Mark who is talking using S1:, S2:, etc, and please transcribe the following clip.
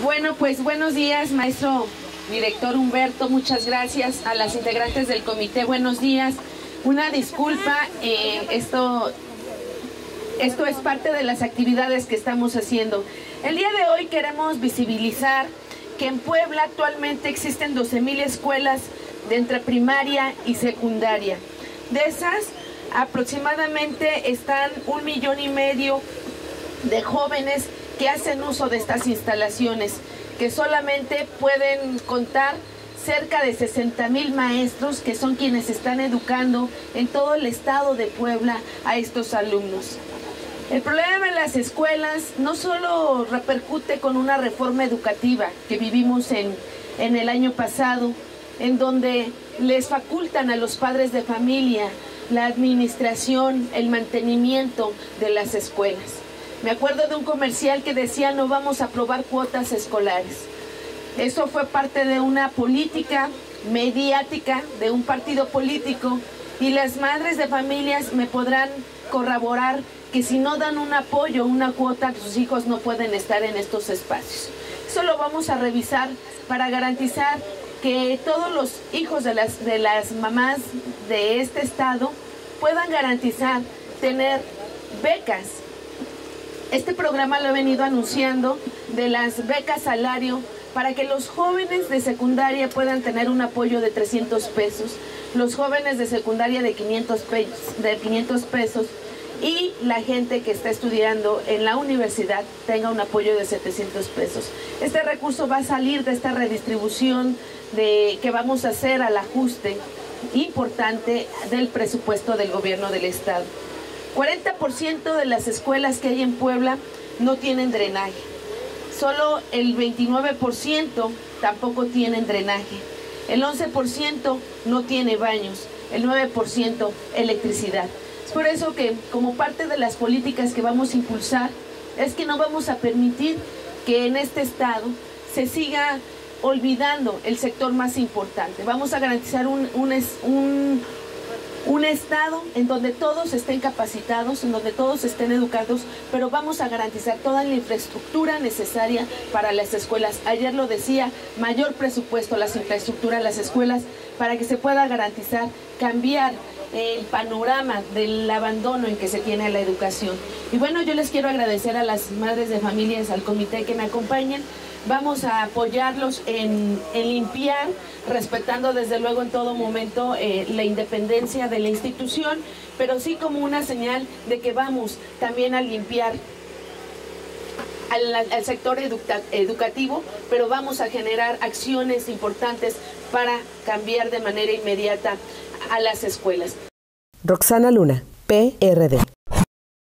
S1: Bueno, pues buenos días, maestro director Humberto. Muchas gracias a las integrantes del comité. Buenos días. Una disculpa, eh, esto, esto es parte de las actividades que estamos haciendo. El día de hoy queremos visibilizar que en Puebla actualmente existen 12.000 escuelas de entre primaria y secundaria. De esas, aproximadamente están un millón y medio de jóvenes que hacen uso de estas instalaciones, que solamente pueden contar cerca de 60 mil maestros que son quienes están educando en todo el estado de Puebla a estos alumnos. El problema en las escuelas no solo repercute con una reforma educativa que vivimos en, en el año pasado, en donde les facultan a los padres de familia la administración, el mantenimiento de las escuelas. Me acuerdo de un comercial que decía no vamos a aprobar cuotas escolares. Eso fue parte de una política mediática de un partido político y las madres de familias me podrán corroborar que si no dan un apoyo, una cuota, sus hijos no pueden estar en estos espacios. Eso lo vamos a revisar para garantizar que todos los hijos de las, de las mamás de este estado puedan garantizar tener becas. Este programa lo he venido anunciando de las becas salario para que los jóvenes de secundaria puedan tener un apoyo de 300 pesos, los jóvenes de secundaria de 500 pesos, de 500 pesos y la gente que está estudiando en la universidad tenga un apoyo de 700 pesos. Este recurso va a salir de esta redistribución que vamos a hacer al ajuste importante del presupuesto del gobierno del estado. 40% de las escuelas que hay en Puebla no tienen drenaje. Solo el 29% tampoco tienen drenaje. El 11% no tiene baños. El 9% electricidad. Es por eso que como parte de las políticas que vamos a impulsar es que no vamos a permitir que en este estado se siga olvidando el sector más importante. Vamos a garantizar un, un, un, un, estado en donde todos estén capacitados, en donde todos estén educados, pero vamos a garantizar toda la infraestructura necesaria para las escuelas. Ayer lo decía, mayor presupuesto a las infraestructuras, las escuelas, para que se pueda garantizar, cambiar el panorama del abandono en que se tiene la educación. Y bueno, yo les quiero agradecer a las madres de familias, al comité que me acompañan. Vamos a apoyarlos en, limpiar, respetando desde luego en todo momento eh, la independencia de la institución, pero sí como una señal de que vamos también a limpiar al, sector educativo, pero vamos a generar acciones importantes para cambiar de manera inmediata a las escuelas.
S2: Roxana Luna, PRD.